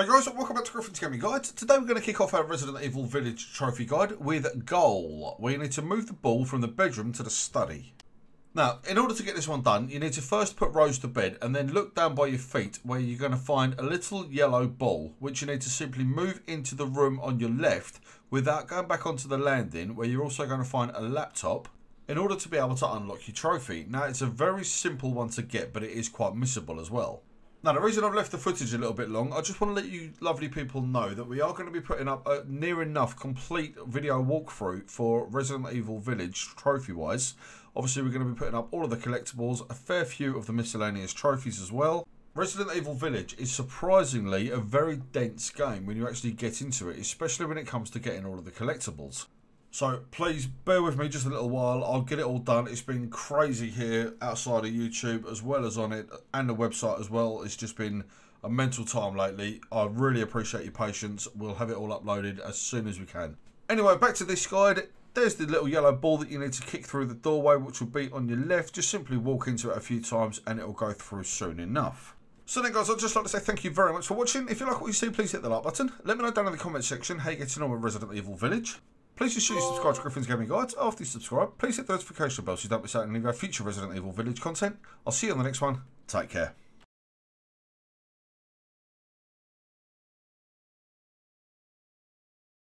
Hey guys, welcome back to Griffin's Gaming Guide. Today we're going to kick off our Resident Evil Village Trophy Guide with Goal, where you need to move the ball from the bedroom to the study. Now, in order to get this one done, you need to first put Rose to bed and then look down by your feet where you're going to find a little yellow ball, which you need to simply move into the room on your left without going back onto the landing where you're also going to find a laptop in order to be able to unlock your trophy. Now, it's a very simple one to get, but it is quite missable as well. Now, the reason I've left the footage a little bit long, I just want to let you lovely people know that we are going to be putting up a near enough complete video walkthrough for Resident Evil Village trophy-wise. Obviously, we're going to be putting up all of the collectibles, a fair few of the miscellaneous trophies as well. Resident Evil Village is surprisingly a very dense game when you actually get into it, especially when it comes to getting all of the collectibles. So please bear with me just a little while. I'll get it all done. It's been crazy here outside of YouTube as well as on it and the website as well. It's just been a mental time lately. I really appreciate your patience. We'll have it all uploaded as soon as we can. Anyway, back to this guide. There's the little yellow ball that you need to kick through the doorway, which will be on your left. Just simply walk into it a few times and it will go through soon enough. So then guys, I'd just like to say thank you very much for watching. If you like what you see, please hit the like button. Let me know down in the comment section how you get on with Resident Evil Village. Please be sure you subscribe to Griffin's Gaming Guides. After you subscribe, please hit the notification bell so you don't miss out on any of our future Resident Evil Village content. I'll see you on the next one. Take care.